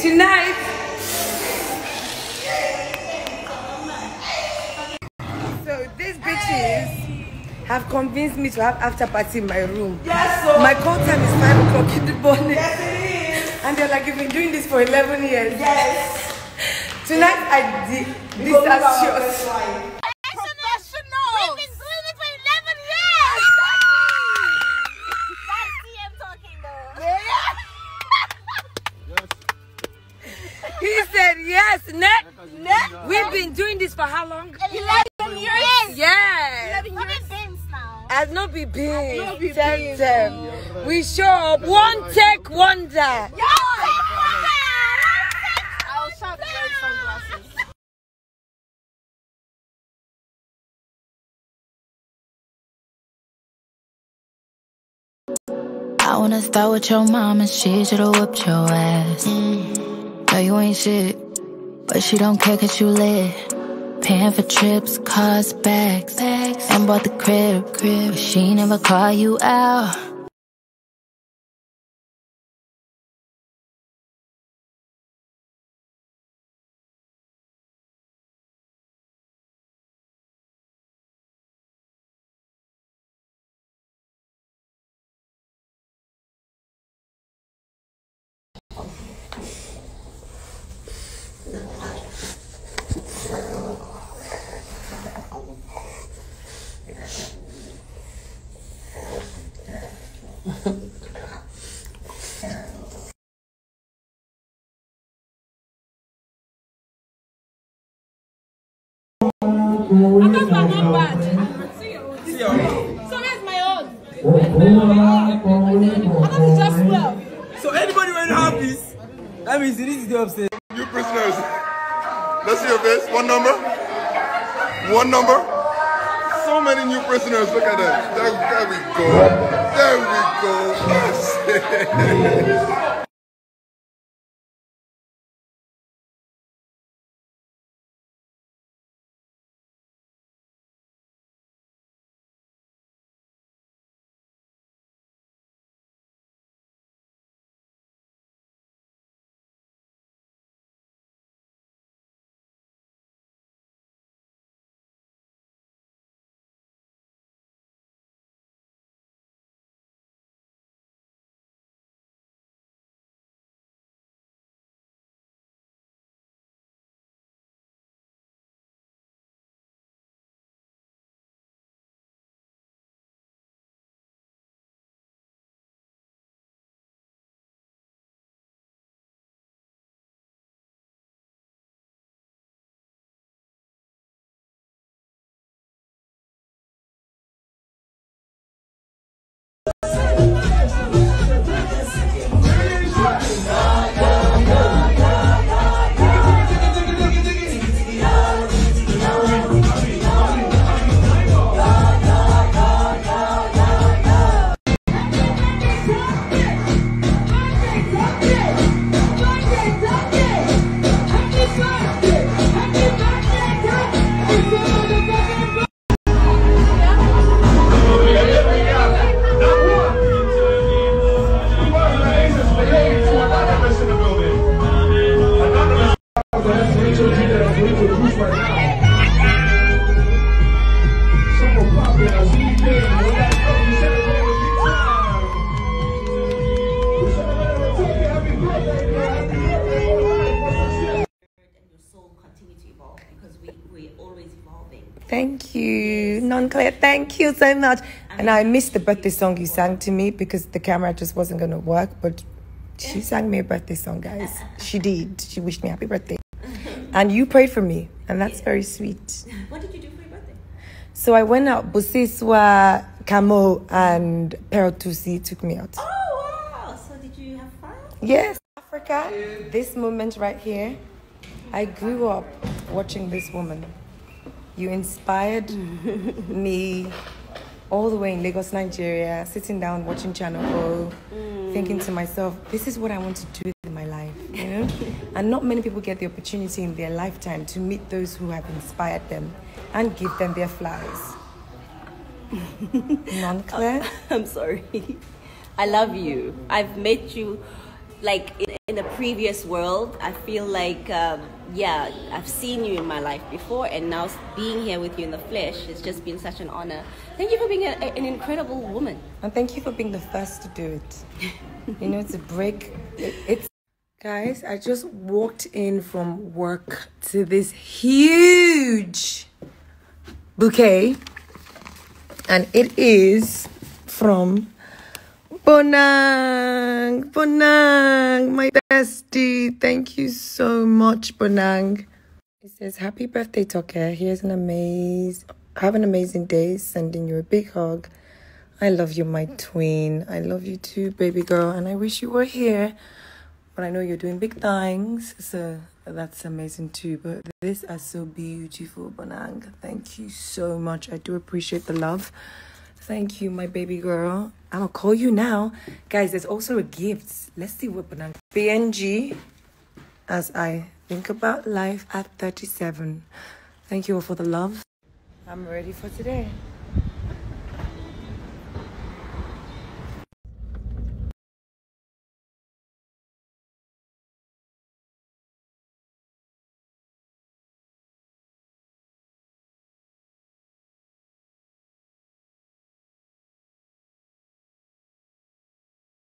tonight. So these bitches have convinced me to have after party in my room. Yes, so. My call time is five o'clock in the morning. Yes, it is. And they're like, you've been doing this for 11 years. Yes. Tonight I did this as yours. best life. Professional. We've been doing it for 11 years. That's TM talking though. He said yes, ne? We've been doing this for how long? 11 years. Yeah. 11 years. Bins now. As no be big. Tell them. We show up. One take wonder. I will shout sunglasses. I wanna start with your mom and she should've whipped your ass. Mm. No, you ain't shit, but she don't care cause you lit. Paying for trips, cars, bags, and bought the crib, crib. But she never call you out. So anybody when have this, that means it is the upstairs. New prisoners. Let's see your face. One number. One number. So many new prisoners. Look at that. There, there we go. There we go. Yes. Thank you, Nonhle. Thank you so much. And I missed the birthday song you sang to me because the camera just wasn't going to work. But she sang me a birthday song, guys. She did. She wished me happy birthday. And you prayed for me. And that's very sweet. What did you do for your birthday? So I went out. Bosiswa, Camo, and Perotusi took me out. Oh, wow. So did you have fun? Yes, Africa, this moment right here, I grew up watching this woman. You inspired me all the way in Lagos, Nigeria, sitting down watching Channel O, mm. thinking to myself, this is what I want to do in my life, you know? And not many people get the opportunity in their lifetime to meet those who have inspired them and give them their flowers. Nonhle? I'm sorry. I love you. I've met you like in, a previous world, I feel like um, yeah, I've seen you in my life before, and now being here with you in the flesh, it's just been such an honor. Thank you for being a, a, an incredible woman. And thank you for being the first to do it. you know, to break it, it's guys, I just walked in from work to this huge bouquet and it is from Bonang. Bonang, my bestie. Thank you so much, Bonang. It says, Happy birthday, Toke. Here's an amazing, have an amazing day. Sending you a big hug. I love you, my twin. I love you too, baby girl. And I wish you were here. But I know you're doing big things. So that's amazing too. But this is so beautiful, Bonang. Thank you so much. I do appreciate the love. Thank you, my baby girl. I'm gonna call you now. Guys, there's also a gift. Let's see what Bonang. BNG as I think about life at 37. Thank you all for the love. I'm ready for today.